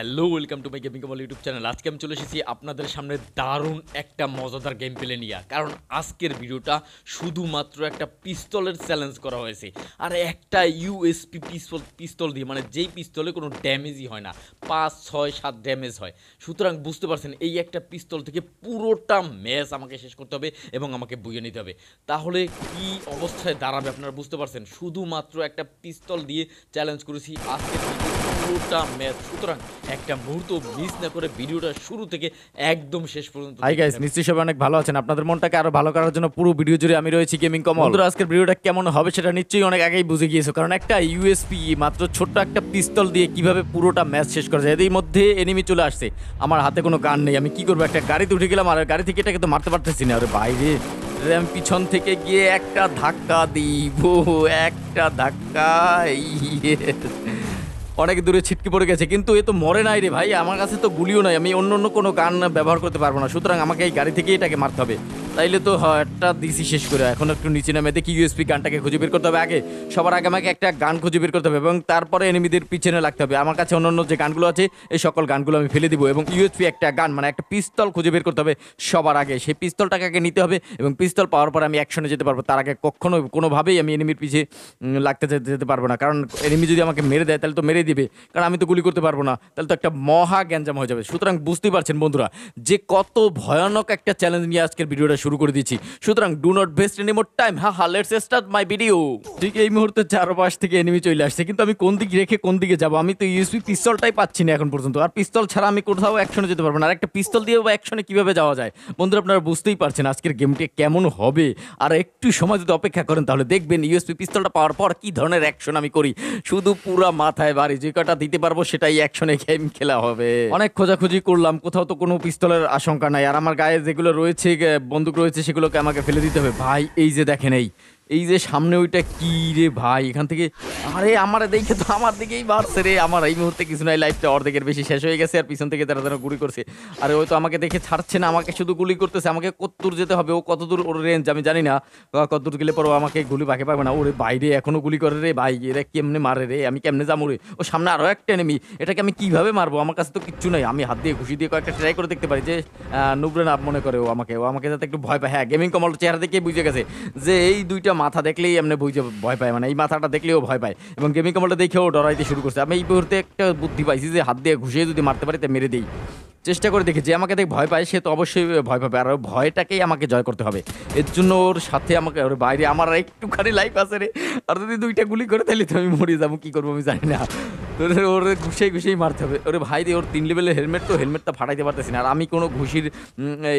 Hello, welcome to my gaming Kamal YouTube channel. আজকে আমি চলে এসেছি আপনাদের সামনে দারুণ একটা মজাদার গেম প্লে নিয়ে। কারণ আজকের ভিডিওটা শুধুমাত্র একটা পিস্তলের চ্যালেঞ্জ করা হয়েছে। আর একটা ইউএসপি পিস্তল পিস্তল দিয়ে মানে যেই পিস্তলে কোনো ড্যামেজই হয় না, পাঁচ, ছয়, সাত ড্যামেজ হয়। সুতরাং বুঝতে পারছেন, এই একটা পিস্তল থেকে পুরোটা ম্যাচ আমাকে শেষ করতে হবে এবং আমাকে বুঝে নিতে হবে। তাহলে কি অবস্থায় দাঁড়াবে আপনারা বুঝতে পারছেন? শুধুমাত্র একটা পিস্তল দিয়ে চ্যালেঞ্জ করেছি আজকের পুরোটা ম্যাচ। সুতরাং একটা মুহূর্ত মিস না করে ভিডিওটা শুরু থেকে একদম শেষ পর্যন্ত হাই গাইস নিশ্চয়ই সবাই অনেক ভালো আছেন। আপনাদের মনটাকে আরও ভালো করার জন্য পুরো ভিডিও জুড়ে আমি রয়েছি গেমিং কমল বন্ধুরা আজকের ভিডিওটা কেমন হবে সেটা নিশ্চয়ই অনেক আগেই বুঝে গিয়েছো কারণ একটা ইউএসপি মাত্র ছোট্ট একটা পিস্তল দিয়ে কীভাবে পুরোটা ম্যাচ শেষ করা যায় এর মধ্যে এনিমি চলে আসছে। আমার হাতে কোনো গান নেই আমি কি করব? একটা গাড়িতে উঠে গেলাম আর গাড়ি থেকে এটাকে তো মারতে পারতেছি না। আরে বাইরে আরে আমি পিছন থেকে গিয়ে একটা ধাক্কা দিব একটা ধাক্কা ইয়ে। অনেক দূরে ছিটকে পড়ে গেছে, কিন্তু এ তো মরে নাই রে ভাই। আমার কাছে তো গুলিও নাই, আমি অন্য অন্য কোনো গান ব্যবহার করতে পারব না। সুতরাং আমাকে এই গাড়ি থেকেই এটাকে মারতে হবে। তাইলে তো একটা দিছি শেষ করে। এখন একটু নিচে নামে দেখি ইউএসপি গানটাকে খুঁজে বের করতে হবে। আগে সবার আগে আমাকে একটা গান খুঁজে বের করতে হবে এবং তারপরে এনিমিদের পিছনে লাগতে হবে। আমার কাছে অন্য যে গানগুলো আছে, এই সকল গানগুলো আমি ফেলে দিব এবং ইউএসপি একটা গান মানে একটা পিস্তল খুঁজে বের করতে হবে সবার আগে। সেই পিস্তলটাকে আগে নিতে হবে এবং পিস্তল পাওয়ার পর আমি অ্যাকশনে যেতে পারব। তার আগে কখনো কোনোভাবেই আমি এনিমির পিছিয়ে লাগতে যেতে যেতে পারব না। কারণ এনিমি যদি আমাকে মেরে দেয়, তাহলে তো মেরে দিবে। কারণ আমি তো গুলি করতে পারব না। তাহলে তো একটা মহা গ্যাঞ্জাম হয়ে যাবে। সুতরাং বুঝতেই পারছেন বন্ধুরা, যে কত ভয়ানক একটা চ্যালেঞ্জ নিয়ে আজকের ভিডিওটা শুরু করে দিচ্ছি সুতরাং do not waste any more time হা হা লেটস স্টার্ট মাই ভিডিও ঠিক এই মুহূর্তে চারপাশ থেকে এনিমি চলে আসছে। কিন্তু আমি কোন দিকে রেখে কোন দিকে যাব? আমি তো ইউএসপি পিস্তলটাই পাচ্ছি না এখন পর্যন্ত। আর পিস্তল ছাড়া আমি কোথাও অ্যাকশনে যেতে পারব না। আর একটা পিস্তল দিয়ে বা অ্যাকশনে কীভাবে যাওয়া যায়? বন্ধুরা আপনারা বুঝতেই পারছেন আজকের গেমটি কেমন হবে। আর একটু সময় যদি অপেক্ষা করেন তাহলে দেখবেন ইউএসপি পিস্তলটা পাওয়ার পর কি ধরনের অ্যাকশন আমি করি। শুধু পুরা মাথায় বাড়ি যে কটা দিতে পারব সেটাই অ্যাকশনে গেম খেলা হবে। অনেক খোঁজাখুঁজি করলাম। কোথাও তো কোনো পিস্তলের আশঙ্কা নাই। আর আমার গায়ে যেগুলো রয়েছে গে, বন্দুক রয়েছে সেগুলোকে আমাকে ফেলে দিতে হবে। ভাই এই যে দেখেন এই এই যে সামনে ওইটা কি রে ভাই? এখান থেকে, আরে আমার দেখে তো আমার দিকেই বাড়ছে রে। আমার এই মুহূর্তে কিছু নাই লাইফটা অর্ধেকের বেশি শেষ হয়ে গেছে, আর পিছন থেকে তারা তারা গুলি করছে। আরে ওই তো আমাকে দেখে ছাড়ছে না, আমাকে শুধু গুলি করতেছে, আমাকে কতদূর যেতে হবে। ও কত দূর ওর রেঞ্জ আমি জানি না। ও কত দূর গেলে পরও আমাকে গুলি বাকি পাবে না। ওরে বাইরে এখনও গুলি করে রে ভাই, এরা কেমনে মারে রে? আমি কেমনে যাব রে? ও সামনে আরও একটা এনেমি এটাকে আমি কীভাবে মারবো? আমার কাছে তো কিচ্ছু নাই। আমি হাত দিয়ে, ঘুষি দিয়ে কয়েকটা ট্রাই করে দেখতে পারি যে নুবরে না মনে করে ও আমাকে। ও আমাকে যাতে একটু ভয় পায়। হ্যাঁ গেমিং কমল চেহারা দেখে বুঝে গেছে যে, এই দুইটা মাথা দেখলেই এমনি বুঝে ভয় পায় মানে এই মাথাটা দেখলেও ভয় পায়। এবং গেমিং কমলটা দেখেও ডরাইতে শুরু করছে। আমি এই মুহূর্তে একটা বুদ্ধি পাইছি যে হাত দিয়ে ঘুষিয়ে যদি মারতে পারি, তা মেরে দিই। চেষ্টা করে দেখি, যে আমাকে দেখে ভয় পায়, সে তো অবশ্যই ভয় পাবে। আর ভয়টাকেই আমাকে জয় করতে হবে। এর জন্য ওর সাথে আমাকে, ওর বাইরে আমার একটুখানি লাইফ আছে রে। আর যদি দুইটা গুলি করে, তাহলে তো আমি মরে যাব, কী করব আমি জানি না। ওর ঘুষেই ঘুষেই মারতে হবে। ওরে ভাই দিয়ে ওর তিন লেভেলের হেলমেট তো হেলমেটটা ফাটাইতে পারতেছি না। আর আমি কোনো ঘুষির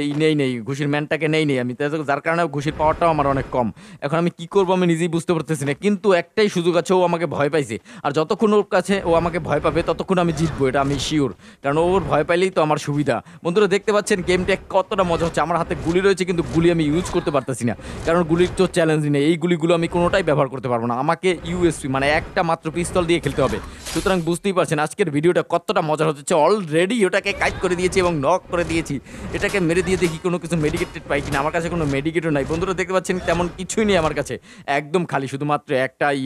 এই নেই নেই, ঘুষির ম্যানটাকে নেই নেই আমি। যার কারণে ঘুষির পাওয়ারটাও আমার অনেক কম। এখন আমি কি করব আমি নিজেই বুঝতে পারতেছি না। কিন্তু একটাই সুযোগ আছে, ও আমাকে ভয় পাইছে। আর যতক্ষণ ওর কাছে ও আমাকে ভয় পাবে, ততক্ষণ আমি জিতবো, এটা আমি শিওর কারণ ওর ভয় পাইলেই তো আমার সুবিধা। বন্ধুরা, দেখতে পাচ্ছেন গেমটা কতটা মজা হচ্ছে। আমার হাতে গুলি রয়েছে, কিন্তু গুলি আমি ইউজ করতে পারতেছি না। কারণ গুলির তো চ্যালেঞ্জ নেই। এই গুলিগুলো আমি কোনোটাই ব্যবহার করতে পারব না। আমাকে ইউএসপি মানে একটা মাত্র পিস্তল দিয়ে খেলতে হবে। সুতরাং বুঝতেই পারছেন আজকের ভিডিওটা কতটা মজার হচ্ছে। অলরেডি ওটাকে কাজ করে দিয়েছি এবং নক করে দিয়েছি। এটাকে মেরে দিয়ে দেখি কোনো কিছু মেডিকেটেড পাই কিনা। আমার কাছে কোনো মেডিকেটও নাই। বন্ধুরা, দেখতে পাচ্ছেন তেমন কিছুই নেই আমার কাছে। একদম খালি, শুধুমাত্র একটা ই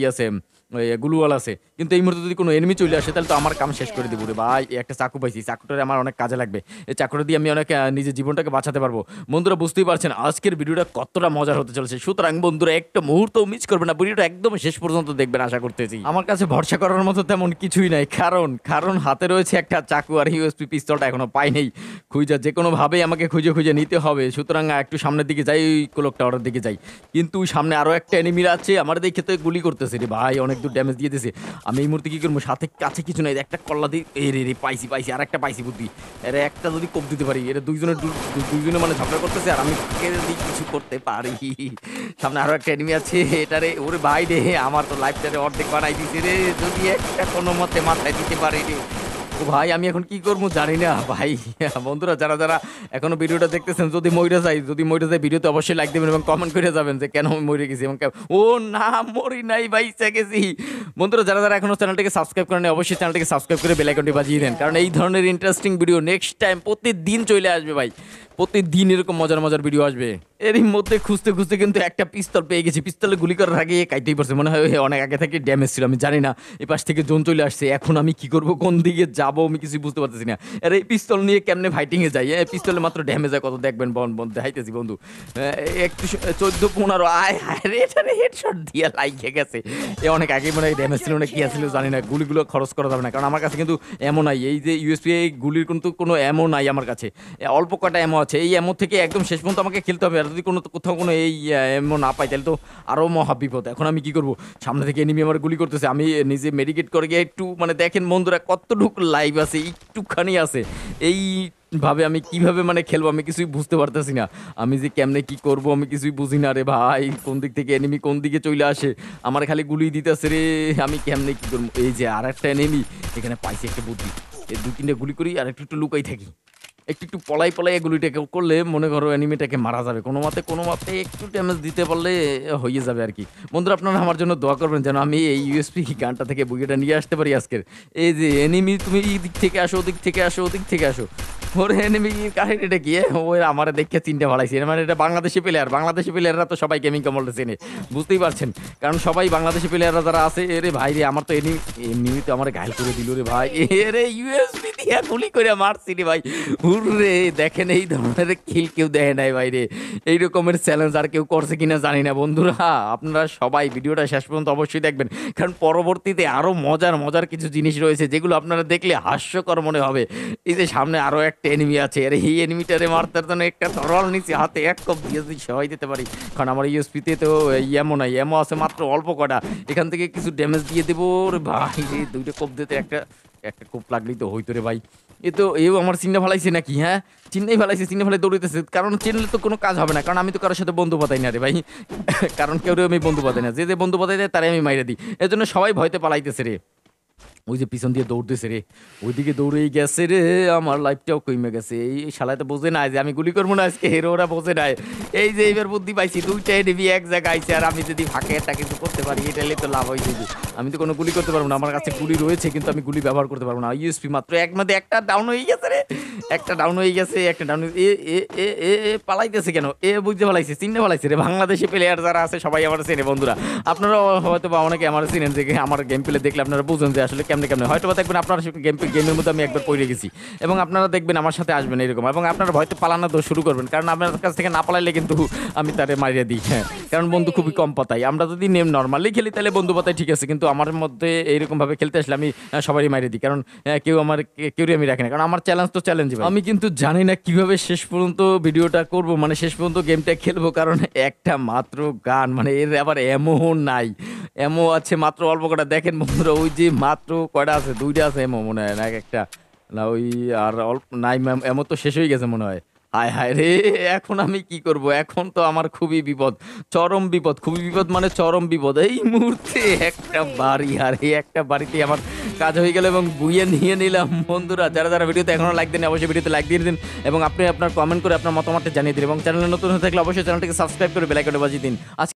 গুলুয়াল আছে। কিন্তু এই মুহূর্তে যদি কোনো এনিমি চলে আসে, তাহলে তো আমার কাম শেষ করে দেবো রে ভাই। একটা চাকু পাইছি চাকুটা আমার অনেক কাজে লাগবে। এই চাকুটা দিয়ে আমি অনেক নিজের জীবনটাকে বাঁচাতে পারব। বন্ধুরা, বুঝতেই পারছেন, আজকের ভিডিওটা কতটা মজার হতে চলেছে। সুতরাং বন্ধুরা, একটা মুহূর্ত মিস করবে না। ভিডিওটা একদম শেষ পর্যন্ত দেখবেন, আশা করতেছি। আমার কাছে ভরসা করার মতো তেমন কিছুই নাই। কারণ কারণ হাতে রয়েছে একটা চাকু আর ইউএসপি পিস্তলটা এখনও পাই নেই। খুঁজা যে কোনোভাবেই আমাকে খুঁজে খুঁজে নিতে হবে। সুতরাং একটু সামনের দিকে যাই, ওই কোলক টাওয়ারের দিকে যাই। কিন্তু সামনে আরও একটা এনিমির আছে, আমার দেখে তো গুলি করতেছে রে ভাই, অনেক দূর ড্যামেজ দিয়ে দিয়েছে আমি এই মুহূর্তে কী করব? সাথে কাছে কিছু নাই, একটা কল্লা দিয়ে এ রে রে, পাইছি পাইছি, আর একটা পাইছি বুদ্ধি। এর একটা যদি কোপ দিতে পারি এটা দুইজনের দুইজনে মানে ঝগড়া করতেছে, আর আমি কিছু করতে পারি। সামনে আরও একটা এনিমি আছে, এটা রে, ওরে ভাই রে, আমার তো লাইফটারে অর্ধেক বানাই দিছে রে, যদি একটা কোনো মতে মাথায় দিতে পারি রে। ভাই, আমি এখন কি করব জানি না। ভাই, বন্ধুরা, যারা যারা এখনও ভিডিওটা দেখতেছেন, যদি মরে যাই, যদি মরে যাই, ভিডিওতে অবশ্যই লাইক দেবেন এবং কমেন্ট করে যাবেন যে কেন আমি মরে গেছি এবং ও না, মরি নাই ভাই গেছি। বন্ধুরা, যারা যারা এখনও চ্যানেলটিকে সাবস্ক্রাইব করেন অবশ্যই চ্যানেলটিকে সাবস্ক্রাইব করে বেলাইকনটি বাজিয়ে দেন। কারণ এই ধরনের ইন্টারেস্টিং ভিডিও নেক্সট টাইম প্রতিদিন চলে আসবে ভাই। প্রতিদিন এরকম মজার মজার ভিডিও আসবে। এরই মধ্যে খুঁজতে খুঁজতে কিন্তু একটা পিস্তল পেয়ে গেছি। পিস্তলে গুলি করার আগে কাইতেই পড়ছে মনে হয় অনেক আগে থেকে ড্যামেজ ছিল, আমি জানি না। এ পাশ থেকে জোন চলে আসছে। এখন আমি কি করব, কোন দিকে যাব, আমি কিছু বুঝতে পারতেছি না। আর এই পিস্তল নিয়ে কেমনে ফাইটিংয়ে যাই? এই পিস্তলে মাত্র ড্যামেজ হয়, কত দেখবেন, বন বন, দেখাইতেছি বন্ধু। একটু চোদ্দ, পনেরো, আয়, হায় রে এটারে হেডশট দিয়ে লাইগে গেছে। এ, অনেক আগে মনে হয় ড্যামেজ ছিল, না কি আছিল, জানি না। গুলিগুলো খরচ করা যাবে না, কারণ আমার কাছে কিন্তু এমন নাই। এই যে ইউএসপি গুলির কিন্তু কোনো এমন নাই আমার কাছে। অল্প কটা এমো আছে। এই এমো থেকে একদম শেষ পর্যন্ত আমাকে খেলতে হবে। আর যদি কোনো কোথাও কোনো এই এমো না পাই, তাহলে তো আরও মহা বিপদ। এখন আমি কি করব? সামনে থেকে এনিমি আমার গুলি করতেছে। আমি নিজে মেডিকেট করে গিয়ে একটু মানে দেখেন বন্ধুরা কতটুকু লাইভ আছে, একটুখানি আছে। এই ভাবে আমি কীভাবে মানে খেলব, আমি কিছুই বুঝতে পারতেছি না। আমি যে কেমনে কি করব, আমি কিছুই বুঝি না রে ভাই। কোন দিক থেকে এনিমি কোন দিকে চলে আসে? আমার খালি গুলি দিতেছে রে। আমি কেমনে কি করব? এই যে আর একটা এনিমি এখানে পাইছি একটা বুদ্ধি। এই দু তিনটে গুলি করি আর একটু একটু লুকাই থাকি। একটু একটু পলাই পলাই এগুলিটাকে করলে মনে করো অ্যানিমেটাকে মারা যাবে। কোনো মতে কোনো মতে একটু ড্যামেজ দিতে পারলে হয়ে যাবে আর কি। বন্ধুরা, আপনারা আমার জন্য দোয়া করবেন যেন আমি এই ইউএসপি গানটা থেকে বুকিটা নিয়ে আসতে পারি আজকের। এই যে এনিমি তুমি এই দিক থেকে আসো, ওদিক থেকে আসো, ওদিক থেকে আসো। আমার দেখে মানে এটা প্লেয়ার তো সবাই বুঝতেই পারছেন? কারণ সবাই যারা আছে, এরে ভাই আমার তো এমনি তো আমার করে রে ভাই। করে মারছি রে ভাই। দেখেন এই ধরনের কিল কেউ দেয় নাই বাইরে এই রকমের চ্যালেঞ্জ আর কেউ করছে কিনা জানি না বন্ধুরা। আপনারা সবাই ভিডিওটা শেষ পর্যন্ত অবশ্যই দেখবেন। কারণ পরবর্তীতে আরও মজার মজার কিছু জিনিস রয়েছে যেগুলো আপনারা দেখলে হাস্যকর মনে হবে। এই যে সামনে আরও এনিমি আছে। আর, এই এনিমিটারে মারতে জন্য একটা তরল নিচে হাতে এক কপ দিয়ে যদি সবাই দিতে পারি। কারণ আমার ইউএসপিতে তো এমও নাই এমও আছে মাত্র অল্প কটা এখান থেকে কিছু ড্যামেজ দিয়ে দেবো। রে ভাই রে দুইটা কোপ দিতে একটা একটা কোপ লাগলেই তো হইতো রে ভাই। এ তো, এও আমার চিহ্ন ফেলাইছে নাকি হ্যাঁ? চিহ্নেই ফেলাইছে, চিহ্নে ফেলাই দৌড়িতেছে কারণ চিনলে তো কোনো কাজ হবে না, কারণ আমি তো কারোর সাথে বন্ধু পাতাই না রে ভাই। কারণ কেউ আমি বন্ধু পাতাই না। যে যে বন্ধু পাতাই দেয় তারাই আমি মাইরে দিই। এর জন্য সবাই ভয়তে পালাইতেছে রে। ওই যে পিছন দিয়ে দৌড়তেছে রে। ওইদিকে দৌড়েই গেছে রে, আমার লাইফটাও কমে গেছে। এই শালায় তো বোঝে না যে আমি গুলি করব না আজকে হেরোরা বোঝে নাই। এই যে এইবার বুদ্ধি পাইছি, দুইটা এনিমি এক জায়গায় আইছে, আর আমি যদি ফাঁকে একটা কিছু করতে পারি এটাইলে তো লাভ হয়ে যাবে আমি তো কোনো গুলি করতে পারব না, আমার কাছে গুলি রয়েছে, কিন্তু আমি গুলি ব্যবহার করতে পারব না। ইউএসপি মাত্র এক মধ্যে একটা ডাউন হয়ে গেছে রে। একটা ডাউন হয়ে গেছে, একটা ডাউন এ এ এ এ এ, পালাইতেছে কেন? এ বুঝতে পালাইছে, চিনতে পালাইছে রে। বাংলাদেশি প্লেয়ার যারা আছে, সবাই আমার চেনে, বন্ধুরা। আপনারা হয়তো বা অনেকে আমার চিনেন, যে আমার গেম প্লে দেখলে আপনারা বুঝেন যে আসলে কেমনে কেমনে? হয়তো বা দেখবেন আপনার গেম গেমের মধ্যে আমি একবার পড়ে গেছি। এবং আপনারা দেখবেন আমার সাথে আসবেন এরকম। এবং আপনারা ভয়তে পালানো তো শুরু করবেন, কারণ আপনার কাছ থেকে না পালাইলে কিন্তু আমি তারে মারিয়ে দিই হ্যাঁ। কারণ বন্ধু খুবই কম পাতাই আমরা যদি নেম নর্মালি খেলি, তাহলে বন্ধু পাতাই ঠিক আছে, কিন্তু আমার মধ্যে এইরকমভাবে খেলতে আসলে আমি সবারই মারিয়ে দিই। কারণ কেউ আমার কেউই আমি রাখি না। কারণ আমার চ্যালেঞ্জ তো চ্যালেঞ্জ আমি কিন্তু জানি না কীভাবে শেষ পর্যন্ত ভিডিওটা করব মানে শেষ পর্যন্ত গেমটা খেলব, কারণ একটা মাত্র গান মানে এর আবার এমন নাই। এমও আছে, মাত্র অল্প কটা। দেখেন বন্ধুরা, ওই যে মাত্র কয়টা আছে? দুইটা আছে এমও মনে হয়, না এক একটা। না, ওই আর অল্প, নাই, ম্যাম এমন তো শেষ হয়ে গেছে মনে হয়। হায় হায় রে, এখন আমি কি করব? এখন তো আমার খুবই বিপদ, চরম বিপদ, খুবই বিপদ মানে চরম বিপদ। এই মুহূর্তে একটা বাড়ি, আর এই একটা বাড়িতে আমার কাজ হয়ে গেল এবং বুয়ে নিয়ে নিলাম। বন্ধুরা, যারা যারা ভিডিওতে এখনও লাইক দেন অবশ্যই ভিডিওতে লাইক দিয়ে দিন এবং আপনি আপনার কমেন্ট করে আপনার মতামতটা জানিয়ে দিন এবং চ্যানেলে নতুন হয়ে থাকলে অবশ্যই চ্যানেলটিকে সাবস্ক্রাইব করে বেলাইকনে বাজিয়ে দিন। আজকে